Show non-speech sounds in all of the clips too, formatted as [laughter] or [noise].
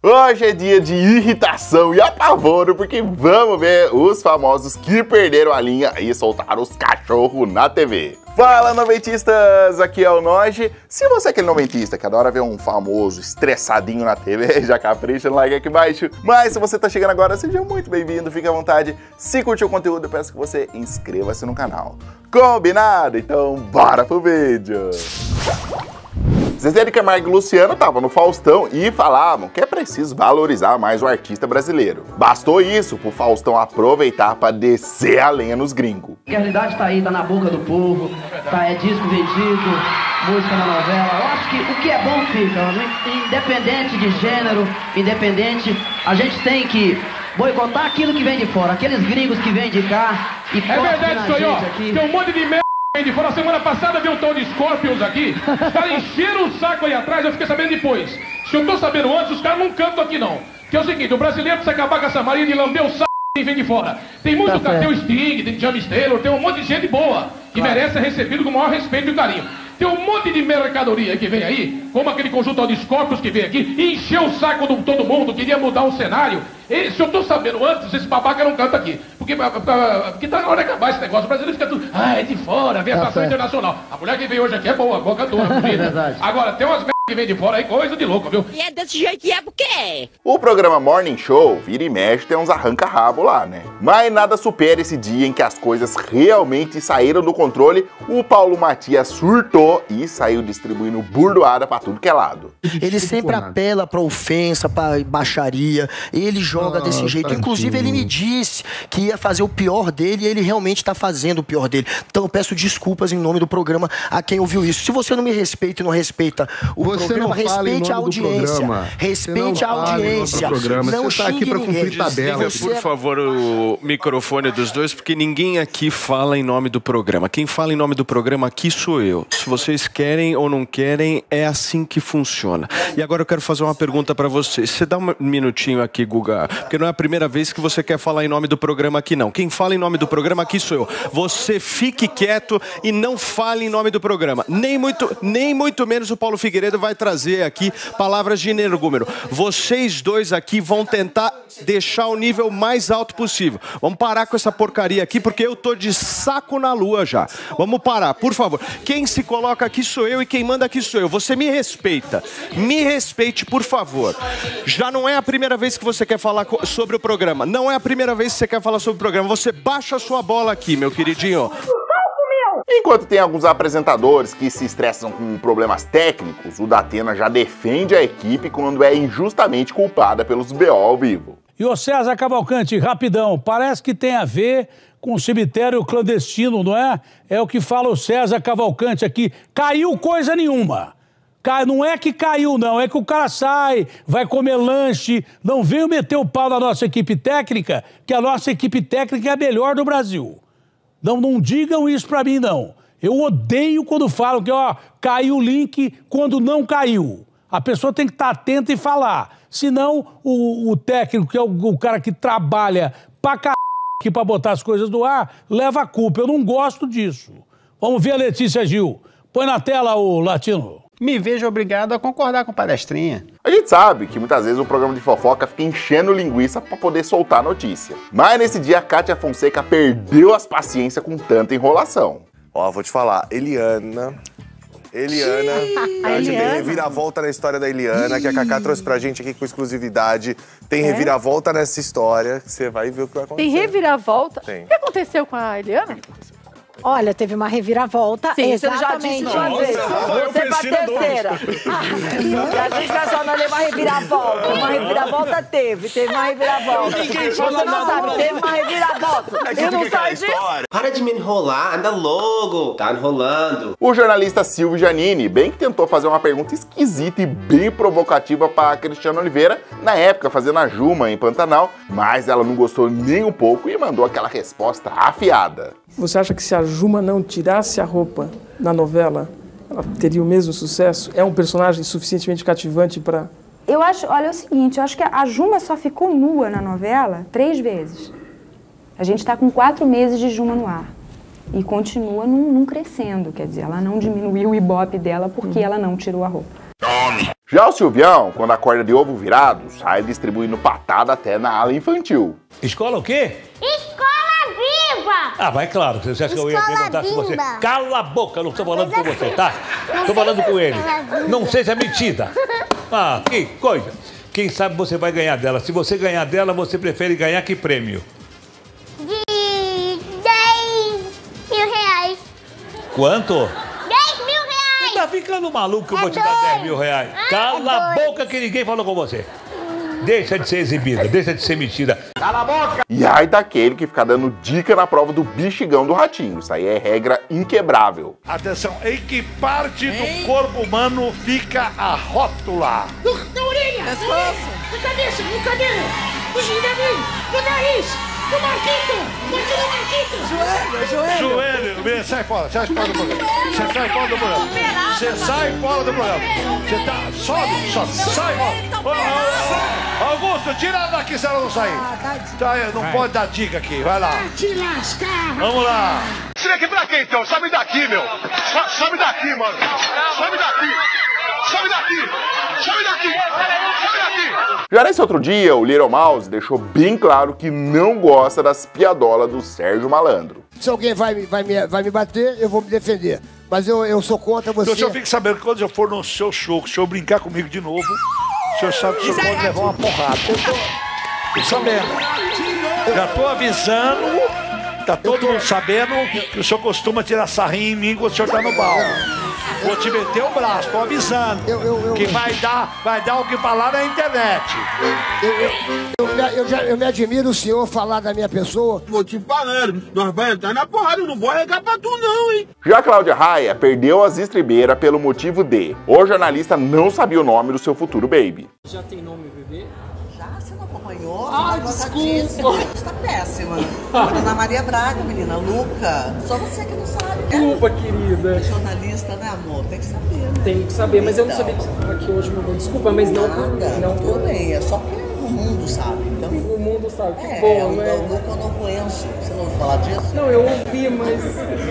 Hoje é dia de irritação e apavoro, porque vamos ver os famosos que perderam a linha e soltaram os cachorros na TV. Fala, noventistas! Aqui é o Noge. Se você é aquele noventista que adora ver um famoso estressadinho na TV, [laughs] já capricha no like aqui embaixo. Mas se você tá chegando agora, seja muito bem-vindo, fique à vontade. Se curtiu o conteúdo, eu peço que você inscreva-se no canal. Combinado? Então bora pro vídeo! Zezé de Camargo e Luciano estavam no Faustão e falavam que é preciso valorizar mais o artista brasileiro. Bastou isso pro Faustão aproveitar para descer a lenha nos gringos. A realidade tá aí, tá na boca do povo, tá, é disco vendido, música na novela. Eu acho que o que é bom fica, independente de gênero, independente, a gente tem que boicotar aquilo que vem de fora, aqueles gringos que vêm de cá e É verdade isso aí, ó. aqui. Tem um monte de merda de fora. Semana passada veio um tal de Scorpions aqui. Os caras encheram o saco aí atrás, eu fiquei sabendo depois. Se eu tô sabendo antes, os caras não cantam aqui não. Que é o seguinte, o brasileiro precisa acabar com essa maria de lamber o saco quem vem de fora. Tem muito Tá cara, tem o Sting, tem James Taylor, tem um monte de gente boa, que merece ser recebido com o maior respeito e carinho. Tem um monte de mercadoria que vem aí, como aquele conjunto de Scorpions que vem aqui, e encheu o saco de todo mundo, queria mudar o cenário. Se eu tô sabendo antes, esse babaca não canta aqui. Porque, porque tá na hora de acabar esse negócio. O brasileiro fica tudo, ah, é de fora, vem atração certo. internacional. A mulher que veio hoje aqui é boa, boa cantora, [laughs] bonita. Verdade. Agora, tem umas que vem de fora aí, coisa de louco, viu? E é desse jeito que é porque é. O programa Morning Show, vira e mexe, tem uns arranca-rabo lá, né? Mas nada supera esse dia em que as coisas realmente saíram do controle, o Paulo Matias surtou e saiu distribuindo burdoada pra tudo que é lado. Ele sempre apela pra ofensa, pra baixaria. Ele joga desse jeito. Inclusive, ele me disse que ia fazer o pior dele e ele realmente tá fazendo o pior dele. Então, eu peço desculpas em nome do programa a quem ouviu isso. Se você não me respeita e não respeita o Você programa, não fala em respeite a audiência. Respeite Você a não fala em nome do audiência. Não Você tá aqui pra cumprir tabela. Você Por favor, o microfone dos dois, porque ninguém aqui fala em nome do programa. Quem fala em nome do programa aqui sou eu. Se vocês querem ou não querem, é assim que funciona. E agora eu quero fazer uma pergunta pra vocês. Você dá um minutinho aqui, Guga, porque não é a primeira vez que você quer falar em nome do programa aqui, não. Quem fala em nome do programa aqui sou eu. Você fique quieto e não fale em nome do programa. Nem muito, nem muito menos o Paulo Figueiredo vai trazer aqui palavras de energúmeno. Vocês dois aqui vão tentar deixar o nível mais alto possível. Vamos parar com essa porcaria aqui, porque eu tô de saco na lua já. Vamos parar, por favor. Quem se coloca aqui sou eu e quem manda aqui sou eu. Você me respeita. Me respeite, por favor. Já não é a primeira vez que você quer falar sobre o programa. Não é a primeira vez que você quer falar sobre o programa. Você baixa a sua bola aqui, meu queridinho. Enquanto tem alguns apresentadores que se estressam com problemas técnicos, o Datena já defende a equipe quando é injustamente culpada pelos BO ao vivo. E o César Cavalcante, rapidão, parece que tem a ver com cemitério clandestino, não é? É o que fala o César Cavalcante aqui. Caiu coisa nenhuma. Não é que caiu, não. É que o cara sai, vai comer lanche. Não veio meter o pau na nossa equipe técnica, que a nossa equipe técnica é a melhor do Brasil. Não, não digam isso pra mim, não. Eu odeio quando falam que, ó, caiu o link quando não caiu. A pessoa tem que estar atenta e falar. Senão, o, o técnico, que é o, o cara que trabalha pra caralho aqui pra botar as coisas do ar, leva a culpa. Eu não gosto disso. Vamos ver a Letícia Gil. Põe na tela o latino. Me vejo obrigado a concordar com palestrinha. A gente sabe que muitas vezes o programa de fofoca fica enchendo linguiça para poder soltar a notícia. Mas nesse dia a Kátia Fonseca perdeu as paciências com tanta enrolação. Ó, vou te falar, Eliana. Eliana. a gente tem reviravolta na história da Eliana, que a Cacá trouxe pra gente aqui com exclusividade. Tem reviravolta nessa história. Você vai ver o que vai acontecer. Tem reviravolta? Tem. O que aconteceu com a Eliana? Olha, teve uma reviravolta. Sim, você já exatamente. disse uma vez. Você pra terceira. A gente já só não uma reviravolta. Uma reviravolta teve, teve uma reviravolta. Ninguém Você não nada, sabe, teve uma reviravolta. Eu não sabe disso. Para de me enrolar, anda logo. Tá enrolando. O jornalista Silvio Janini, bem que tentou fazer uma pergunta esquisita e bem provocativa para Cristiano Oliveira, na época fazendo a Juma em Pantanal, mas ela não gostou nem um pouco e mandou aquela resposta afiada. Você acha que se a Juma não tirasse a roupa na novela, ela teria o mesmo sucesso? É um personagem suficientemente cativante para. Eu acho, olha, é o seguinte, eu acho que a Juma só ficou nua na novela três vezes. A gente está com quatro meses de Juma no ar. E continua não, não crescendo, quer dizer, ela não diminuiu o ibope dela porque ela não tirou a roupa. Já o Silvião, quando acorda de ovo virado, sai distribuindo patada até na ala infantil. Escola o quê? Escola viva! Ah, vai claro, você acha que eu ia perguntar se você. Bimba. Cala a boca, não estou falando com você, tá? Não Estou falando com é ele. Bimba. Não seja metida. Ah, que coisa. Quem sabe você vai ganhar dela. Se você ganhar dela, você prefere ganhar que prêmio? De 10 mil reais. Quanto? 10 mil reais! Tá ficando maluco que eu vou É te dar 10 dois. mil reais. Ah, Cala é a dois. boca que ninguém falou com você. Deixa de ser exibida, deixa de ser metida. Cala a boca! E ai daquele que fica dando dica na prova do bichigão do ratinho. Isso aí é regra inquebrável. Atenção, em que parte do corpo humano fica a rótula? No, na orelha! Pescoço. Na cabeça, no cabelo, no ginebrinho, no nariz, no marquito, no marquito! Joelho, Joelho, Vem, sai fora, sai fora do programa. Você sai fora do programa. Você sai fora do programa. Você tá. Sobe, sobe, sai fora. Augusto, tira ela daqui se ela não sair. Tá, não pode dar dica aqui, vai lá. Te lascar! Vamos lá. Tira aqui pra quê então? Sobe daqui, meu. Sobe daqui, mano. Sobe daqui. Sobe daqui. Sobe daqui. Sobe daqui. Já nesse outro dia, o Little Mouse deixou bem claro que não gosta das piadolas do Sérgio Malandro. Se alguém vai, me- vai, me, vai me bater, eu vou me defender. Mas eu, eu sou contra você. Então o senhor fique sabendo que quando eu for no seu show, se o senhor brincar comigo de novo, o senhor sabe que o senhor pode levar uma porrada. Eu tô, tô sabendo. Já tô avisando, tá todo mundo sabendo que o senhor costuma tirar sarrinho em mim quando o senhor tá no balde. Vou te meter o braço, tô avisando. Que vai dar, vai dar o que falar na internet. Eu, eu, eu, me, eu, já- eu me admiro o senhor falar da minha pessoa. Vou te falando, nós vamos entrar na porrada, eu não vou arregar pra tu não, hein? Já Cláudia Raia perdeu as estribeiras pelo motivo de o jornalista não sabia o nome do seu futuro baby. Já tem nome, bebê? Não acompanhou? Ah, tá desculpa. Você tá péssima. [laughs] Ana Maria Braga, menina. Luca. Só você que não sabe. Desculpa, querida. Jornalista, né, amor? Tem que saber, né? Tem que saber, mas eu não Então. sabia que você estava aqui hoje, meu bem. Desculpa, mas não Nada, não tudo por bem. É só porque o mundo sabe. Então, O mundo sabe, que é, bom, o, né? o Luca eu não conheço. Você não ouviu falar disso? Não, eu ouvi, mas...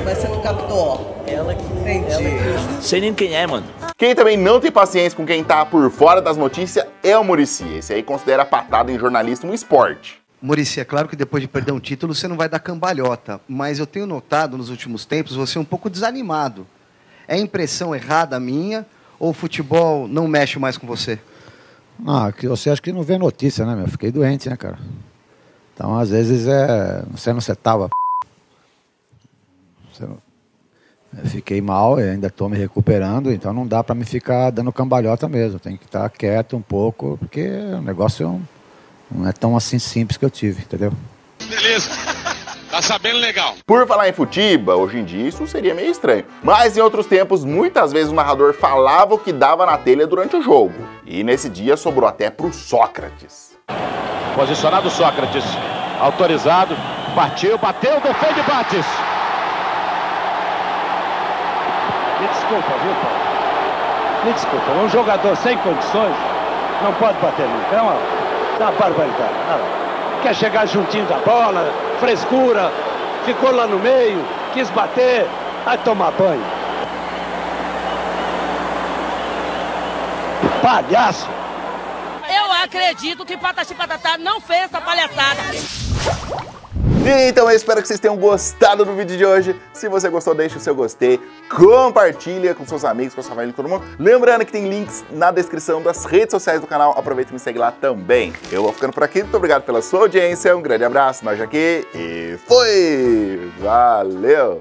Mas você não captou. Ela que... Entendi. Sei nem quem é, mano. Quem também não tem paciência com quem tá por fora das notícias é o Murici. Esse aí considera a patada em jornalista um esporte. Murici, é claro que depois de perder um título você não vai dar cambalhota, mas eu tenho notado nos últimos tempos você um pouco desanimado. É impressão errada minha ou o futebol não mexe mais com você? Ah, que você acha que não vê notícia, né, meu? Fiquei doente, né, cara? Então, às vezes, é... Você não você tava... Você não- Eu fiquei mal, ainda estou me recuperando, então não dá para me ficar dando cambalhota mesmo. Tem que estar quieto um pouco, porque o negócio não é tão assim simples que eu tive, entendeu? Beleza. Tá sabendo legal. Por falar em futiba, hoje em dia isso seria meio estranho. Mas em outros tempos, muitas vezes o narrador falava o que dava na telha durante o jogo. E nesse dia sobrou até pro Sócrates. Posicionado Sócrates. Autorizado. Partiu, bateu, defende Bates. Me desculpa, viu, Paulo? Me desculpa, um jogador sem condições não pode bater nunca. É uma, é uma barbaridade. Quer chegar juntinho da bola, frescura, ficou lá no meio, quis bater, vai tomar banho. Palhaço! Eu acredito que Patati Patatá não fez essa palhaçada. Então eu espero que vocês tenham gostado do vídeo de hoje. Se você gostou, deixa o seu gostei, compartilha com seus amigos, com sua família, com todo mundo. Lembrando que tem links na descrição das redes sociais do canal. Aproveita e me segue lá também. Eu vou ficando por aqui. Muito obrigado pela sua audiência. Um grande abraço, nós aqui e fui! Valeu!